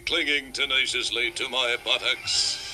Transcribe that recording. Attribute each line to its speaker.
Speaker 1: clinging tenaciously to my buttocks.